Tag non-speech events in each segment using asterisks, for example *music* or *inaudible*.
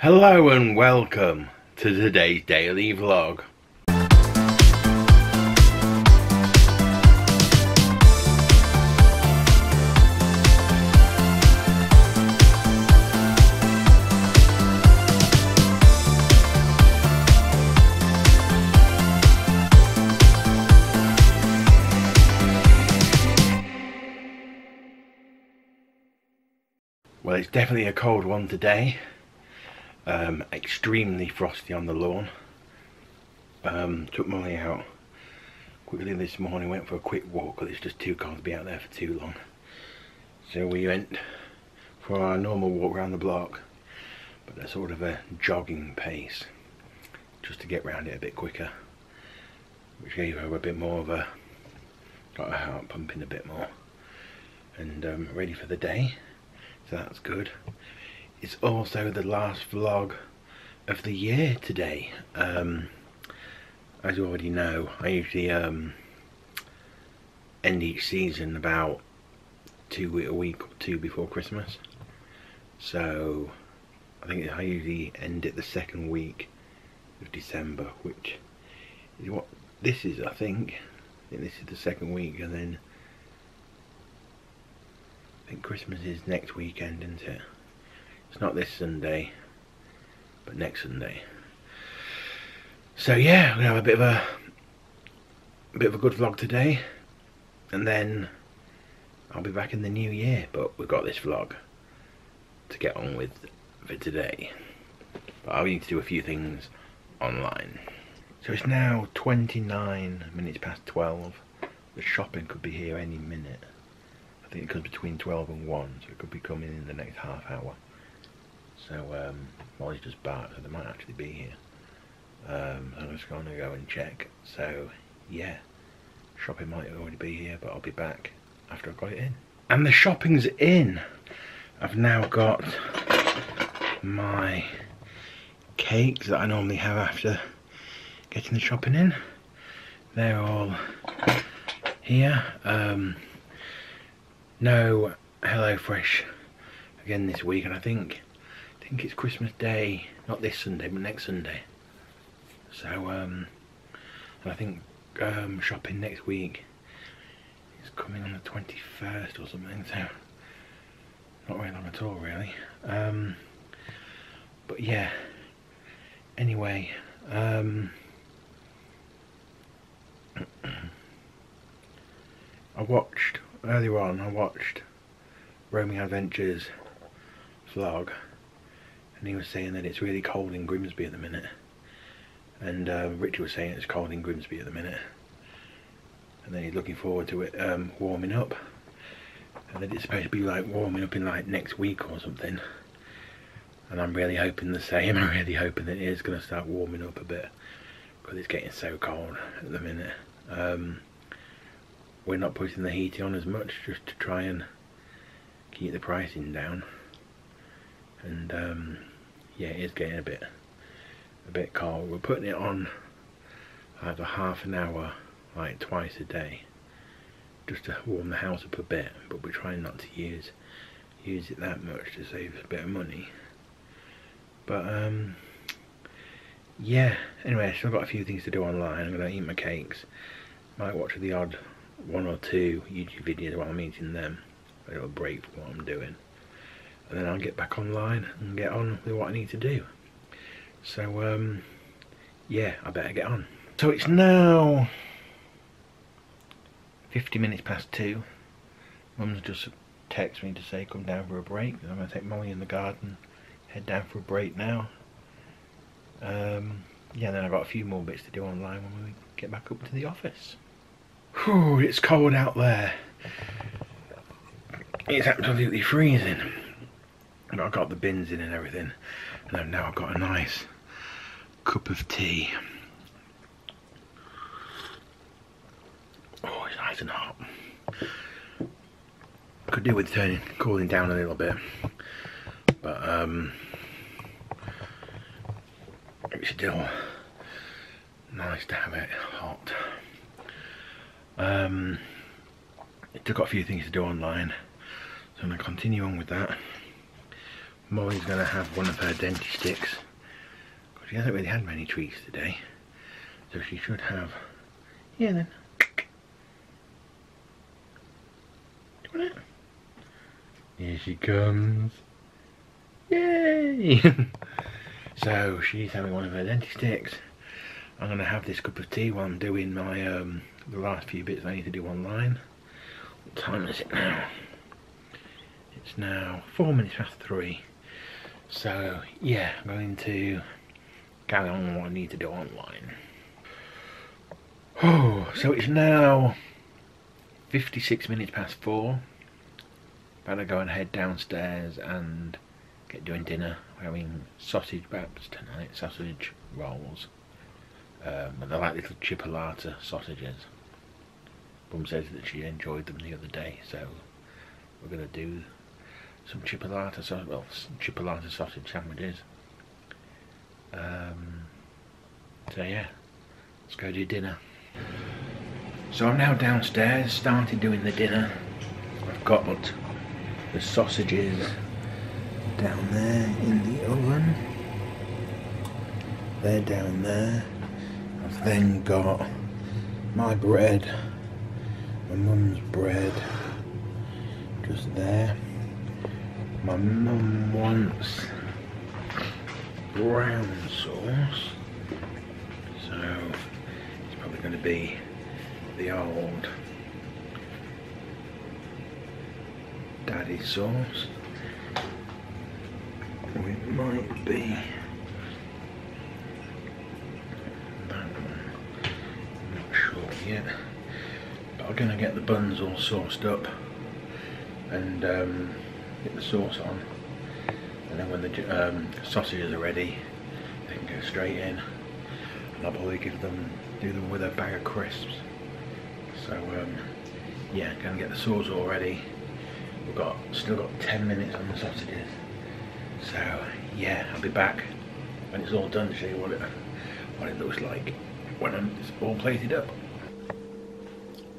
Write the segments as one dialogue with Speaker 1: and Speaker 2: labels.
Speaker 1: Hello and welcome to today's daily vlog. Well, it's definitely a cold one today. Um, extremely frosty on the lawn. Um, took Molly out quickly this morning, went for a quick walk because it's just too cold to be out there for too long. So we went for our normal walk around the block, but a sort of a jogging pace, just to get round it a bit quicker, which gave her a bit more of a, got her heart pumping a bit more, and um, ready for the day so that's good. It's also the last vlog of the year today. Um, as you already know, I usually um, end each season about two a week or two before Christmas. So I think I usually end it the second week of December, which is what this is. I think. I think this is the second week, and then I think Christmas is next weekend, isn't it? It's not this Sunday, but next Sunday. So yeah, we're gonna have a bit of a, a bit of a good vlog today, and then I'll be back in the new year. But we've got this vlog to get on with for today. But I need to do a few things online. So it's now 29 minutes past 12. The shopping could be here any minute. I think it comes between 12 and 1, so it could be coming in the next half hour. So um, Molly's just barked, so they might actually be here. Um, I'm just going to go and check. So yeah, shopping might already be here, but I'll be back after I've got it in. And the shopping's in. I've now got my cakes that I normally have after getting the shopping in. They're all here. Um, no HelloFresh again this week, and I think I think it's Christmas Day, not this Sunday, but next Sunday. So, um, and I think um, shopping next week is coming on the 21st or something, so not very long at all, really. Um, but yeah, anyway, um, I watched earlier on I watched Roaming Adventures vlog and he was saying that it's really cold in Grimsby at the minute. And uh, Richard was saying it's cold in Grimsby at the minute. And then he's looking forward to it um, warming up. And that it's supposed to be like warming up in like next week or something. And I'm really hoping the same. *laughs* I'm really hoping that it is going to start warming up a bit. Because it's getting so cold at the minute. Um, we're not putting the heating on as much just to try and keep the pricing down. And um, yeah it is getting a bit a bit cold we're putting it on either half an hour like twice a day just to warm the house up a bit but we're trying not to use use it that much to save a bit of money but um yeah anyway so I've still got a few things to do online I'm gonna eat my cakes might watch the odd one or two YouTube videos while I'm eating them. A little break from what I'm doing. And then I'll get back online and get on with what I need to do. So, um, yeah, I better get on. So it's now 50 minutes past two. Mum's just texted me to say come down for a break. I'm going to take Molly in the garden, head down for a break now. Um, yeah, then I've got a few more bits to do online when we get back up to the office. Whew, it's cold out there. It's absolutely freezing. But I've got the bins in and everything. And now I've got a nice cup of tea. Oh, it's nice and hot. Could do with turning, cooling down a little bit. But, um, it's still nice to have it hot. Um, I've got a few things to do online, so I'm going to continue on with that. Molly's going to have one of her Dentastix. She hasn't really had many treats today. So she should have... Yeah then. Do it? Here she comes. Yay! *laughs* so she's having one of her Dentastix. I'm going to have this cup of tea while I'm doing my um, the last few bits I need to do online. What time is it now? It's now four minutes past three. So yeah, I'm going to carry on what I need to do online. Oh, *sighs* so it's now 56 minutes past four. Better go and head downstairs and get doing dinner. We're having sausage wraps tonight, sausage rolls. Um, and they're like little chipolata sausages. Mum says that she enjoyed them the other day, so we're going to do some chipolata, so well, chipolata sausage sandwiches. Um, so yeah, let's go do dinner. So I'm now downstairs, started doing the dinner. I've got the sausages down there in the oven. They're down there. I've then got my bread, my mum's bread, just there. My mum wants brown sauce, so it's probably going to be the old daddy sauce. Or it might be that one. I'm not sure yet. But I'm going to get the buns all sauced up and um, get the sauce on. And then when the um, sausages are ready, they can go straight in. And I'll probably give them, do them with a bag of crisps. So um, yeah, going to get the sauce all ready. We've got still got 10 minutes on the sausages. So yeah, I'll be back when it's all done to show you what it what it looks like when it's all plated up.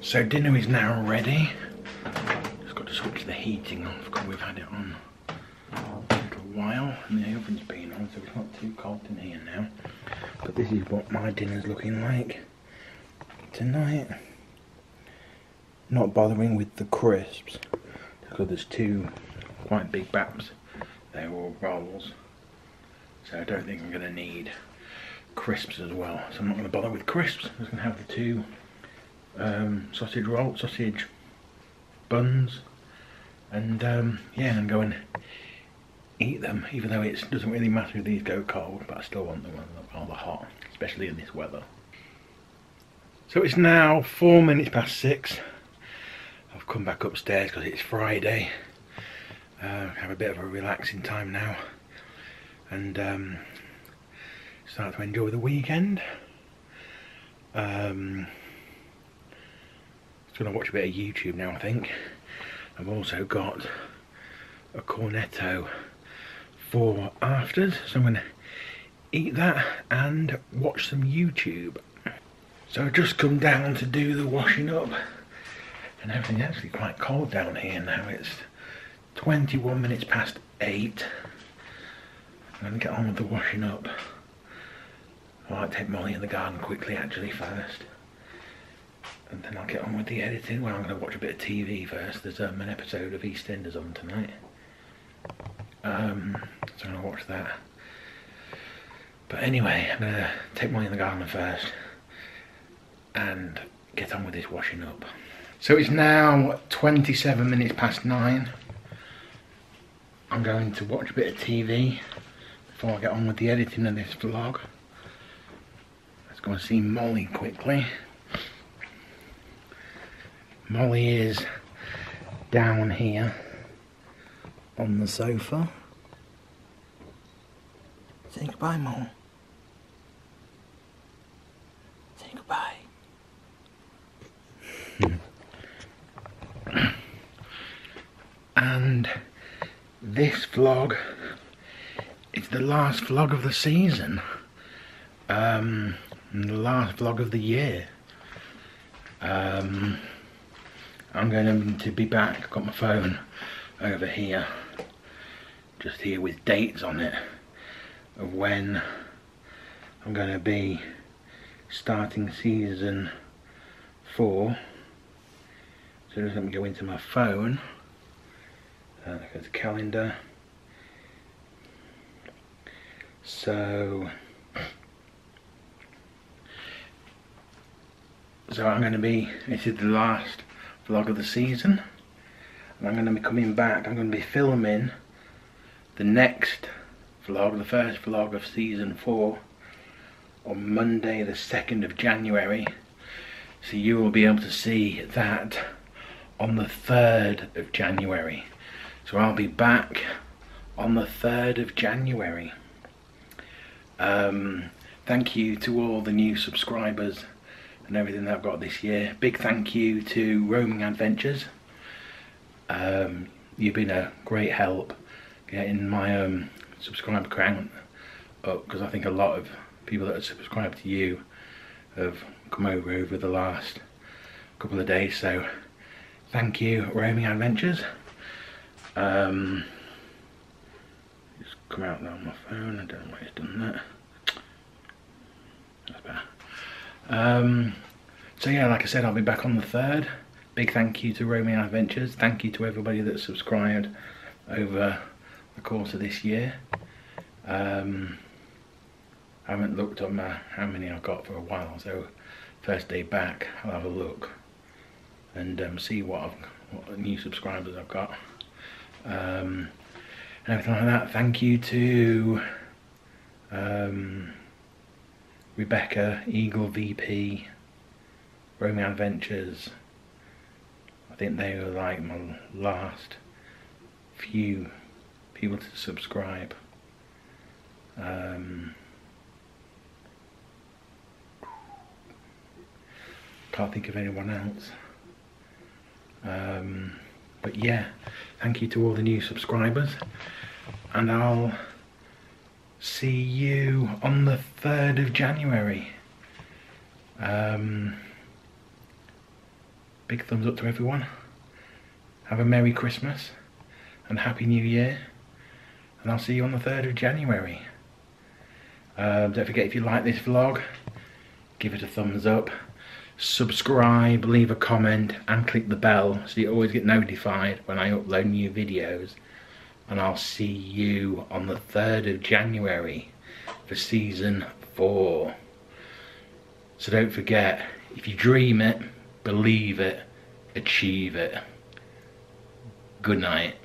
Speaker 1: So dinner is now ready. Switch the heating off because we've had it on a little while and the oven's been on so it's not too cold in here now. But this is what my dinner's looking like tonight. Not bothering with the crisps because there's two quite big baps. They're all rolls. So I don't think I'm going to need crisps as well. So I'm not going to bother with crisps. I'm just going to have the two um, sausage roll, sausage buns, and um, yeah, and go and eat them. Even though it doesn't really matter if these go cold, but I still want them rather hot, especially in this weather. So it's now four minutes past six. I've come back upstairs because it's Friday. Uh, have a bit of a relaxing time now, and um, start to enjoy the weekend. Um, just gonna watch a bit of YouTube now, I think. I've also got a cornetto for afters, so I'm gonna eat that and watch some YouTube. So I've just come down to do the washing up, and everything's actually quite cold down here now. It's 21 minutes past 8. I'm to get on with the washing up. I might take Molly in the garden quickly actually first. And then I'll get on with the editing. Well, I'm going to watch a bit of TV first. There's um, an episode of EastEnders on tonight. Um, so I'm going to watch that. But anyway, I'm going to take Molly in the garden first. And get on with this washing up. So it's now 27 minutes past 9. I'm going to watch a bit of TV before I get on with the editing of this vlog. Let's go and see Molly quickly. Molly is down here on the sofa. Say goodbye, Molly. Say goodbye. and this vlog is the last vlog of the season. Um, the last vlog of the year. Um, I'm going to be back, I've got my phone over here. just here with dates on it of when I'm going to be starting season four. So just let me go into my phone. Uh, go to calendar. So, so I'm going to be. This is the last vlog of the season, and I'm going to be coming back. I'm going to be filming the next vlog, the first vlog of season four, on Monday, the second of January. So you will be able to see that on the 3rd of January. So I'll be back on the 3rd of January. Um, thank you to all the new subscribers and everything that I've got this year. Big thank you to Roaming Adventures. Um, you've been a great help getting my um, subscriber count up because I think a lot of people that have subscribed to you have come over over the last couple of days so thank you roaming adventures um, just come out there on my phone I don't know why it's done that that's better um, so yeah like I said I'll be back on the 3rd big thank you to Roaming adventures. Thank you to everybody that subscribed over the course of this year. Um, I haven't looked on my, how many I've got for a while so first day back I'll have a look and um, see what, I've, what new subscribers I've got. Um, and everything like that. Thank you to um, Rebecca Eagle VP Roaming Adventures I think they were like my last few people to subscribe um, can't think of anyone else. Um, but yeah, thank you to all the new subscribers. And I'll see you on the 3rd of January. Um, big thumbs up to everyone. Have a Merry Christmas and Happy New Year. And I'll see you on the 3rd of January. Um, don't forget if you like this vlog, give it a thumbs up subscribe, leave a comment and click the bell so you always get notified when I upload new videos and I'll see you on the 3rd of January for season 4. So don't forget, if you dream it, believe it, achieve it. Good night.